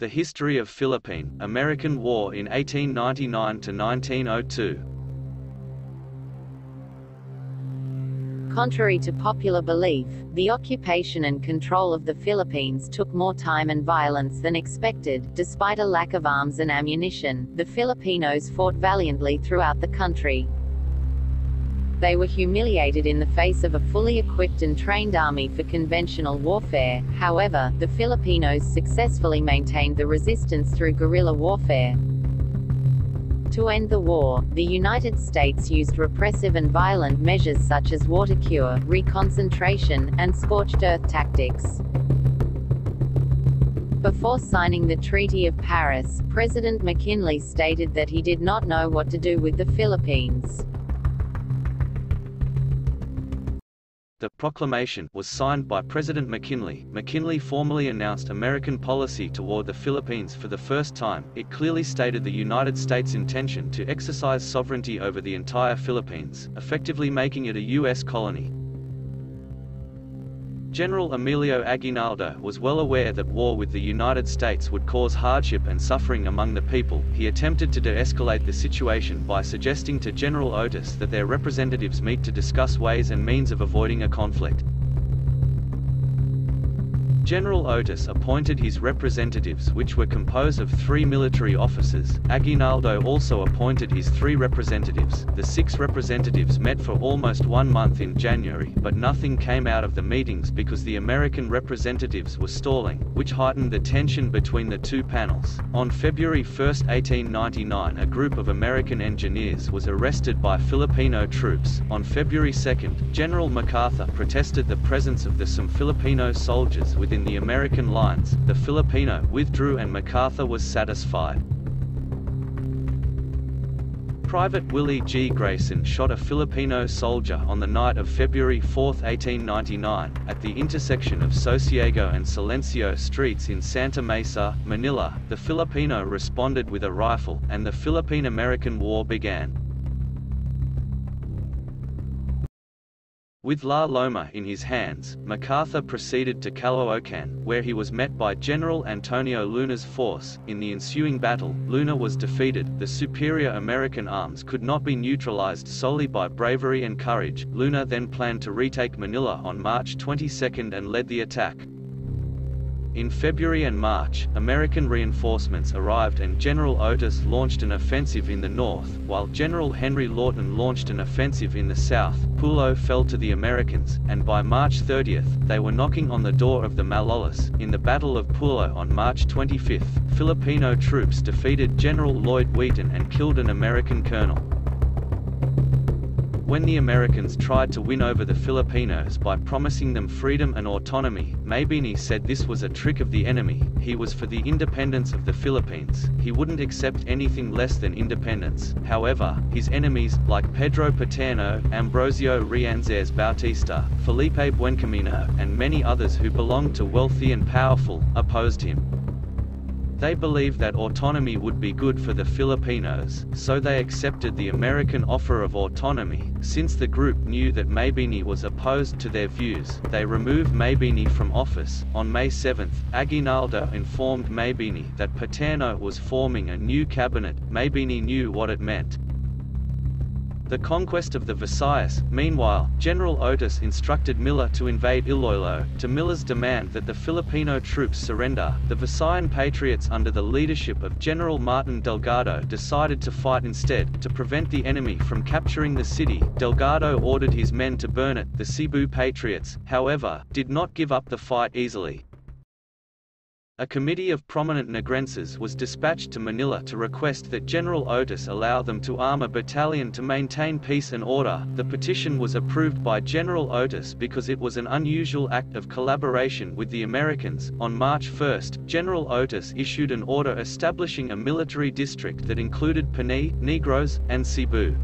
The History of Philippine American War in 1899 to 1902. Contrary to popular belief, the occupation and control of the Philippines took more time and violence than expected. Despite a lack of arms and ammunition, the Filipinos fought valiantly throughout the country. They were humiliated in the face of a fully equipped and trained army for conventional warfare, however, the Filipinos successfully maintained the resistance through guerrilla warfare. To end the war, the United States used repressive and violent measures such as water cure, reconcentration, and scorched earth tactics. Before signing the Treaty of Paris, President McKinley stated that he did not know what to do with the Philippines. The proclamation was signed by President McKinley. McKinley formally announced American policy toward the Philippines for the first time. It clearly stated the United States' intention to exercise sovereignty over the entire Philippines, effectively making it a U.S. colony. General Emilio Aguinaldo was well aware that war with the United States would cause hardship and suffering among the people. He attempted to de-escalate the situation by suggesting to General Otis that their representatives meet to discuss ways and means of avoiding a conflict. General Otis appointed his representatives which were composed of three military officers. Aguinaldo also appointed his three representatives. The six representatives met for almost one month in January, but nothing came out of the meetings because the American representatives were stalling, which heightened the tension between the two panels. On February 1, 1899 a group of American engineers was arrested by Filipino troops. On February 2, General MacArthur protested the presence of the some Filipino soldiers within in the American lines, the Filipino withdrew and MacArthur was satisfied. Private Willie G. Grayson shot a Filipino soldier on the night of February 4, 1899, at the intersection of Sosiego and Silencio streets in Santa Mesa, Manila. The Filipino responded with a rifle, and the Philippine-American War began. With La Loma in his hands, MacArthur proceeded to Caloocan, where he was met by General Antonio Luna's force. In the ensuing battle, Luna was defeated. The superior American arms could not be neutralized solely by bravery and courage. Luna then planned to retake Manila on March 22 and led the attack. In February and March, American reinforcements arrived and General Otis launched an offensive in the north, while General Henry Lawton launched an offensive in the south. Pulo fell to the Americans, and by March 30th, they were knocking on the door of the Malolos. In the Battle of Pulo on March 25, Filipino troops defeated General Lloyd Wheaton and killed an American colonel. When the Americans tried to win over the Filipinos by promising them freedom and autonomy, Maybini said this was a trick of the enemy, he was for the independence of the Philippines, he wouldn't accept anything less than independence. However, his enemies, like Pedro Paterno, Ambrosio Rianzares Bautista, Felipe Buencamino, and many others who belonged to wealthy and powerful, opposed him. They believed that autonomy would be good for the Filipinos, so they accepted the American offer of autonomy. Since the group knew that Maybini was opposed to their views, they removed Maybini from office. On May 7, Aguinaldo informed Maybini that Paterno was forming a new cabinet. Maybini knew what it meant. The conquest of the Visayas. Meanwhile, General Otis instructed Miller to invade Iloilo. To Miller's demand that the Filipino troops surrender, the Visayan patriots under the leadership of General Martin Delgado decided to fight instead. To prevent the enemy from capturing the city, Delgado ordered his men to burn it. The Cebu patriots, however, did not give up the fight easily. A committee of prominent Negrenses was dispatched to Manila to request that General Otis allow them to arm a battalion to maintain peace and order. The petition was approved by General Otis because it was an unusual act of collaboration with the Americans. On March 1, General Otis issued an order establishing a military district that included Panay, Negros, and Cebu.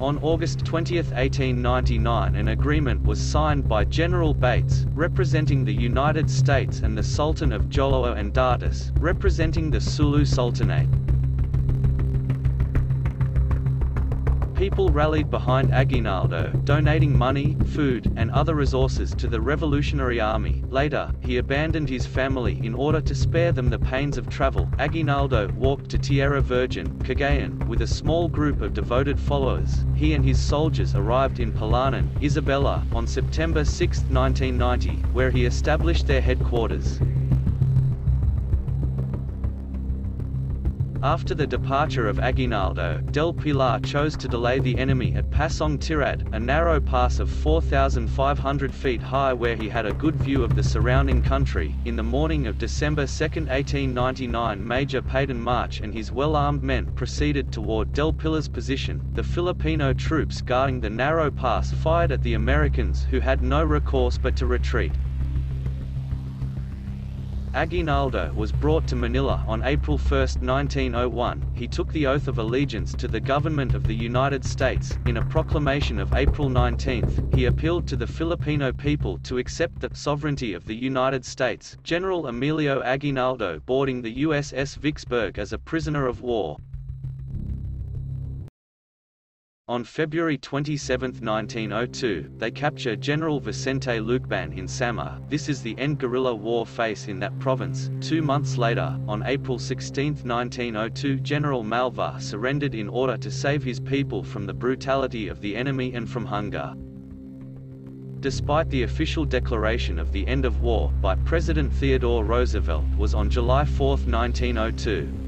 On August 20, 1899 an agreement was signed by General Bates, representing the United States and the Sultan of Jolo and Dardas, representing the Sulu Sultanate. People rallied behind Aguinaldo, donating money, food, and other resources to the Revolutionary Army. Later, he abandoned his family in order to spare them the pains of travel. Aguinaldo walked to Tierra Virgin, Cagayan, with a small group of devoted followers. He and his soldiers arrived in Palanan, Isabela, on September 6, 1990, where he established their headquarters. After the departure of Aguinaldo, Del Pilar chose to delay the enemy at Pasong Tirad, a narrow pass of 4,500 feet high where he had a good view of the surrounding country. In the morning of December 2, 1899 Major Peyton March and his well-armed men proceeded toward Del Pilar's position. The Filipino troops guarding the narrow pass fired at the Americans who had no recourse but to retreat. Aguinaldo was brought to Manila on April 1, 1901. He took the oath of allegiance to the government of the United States. In a proclamation of April 19, he appealed to the Filipino people to accept the sovereignty of the United States. General Emilio Aguinaldo boarding the USS Vicksburg as a prisoner of war. On February 27, 1902, they capture General Vicente Lucban in Samar. This is the end guerrilla war face in that province. Two months later, on April 16, 1902 General Malvar surrendered in order to save his people from the brutality of the enemy and from hunger. Despite the official declaration of the end of war by President Theodore Roosevelt was on July 4, 1902.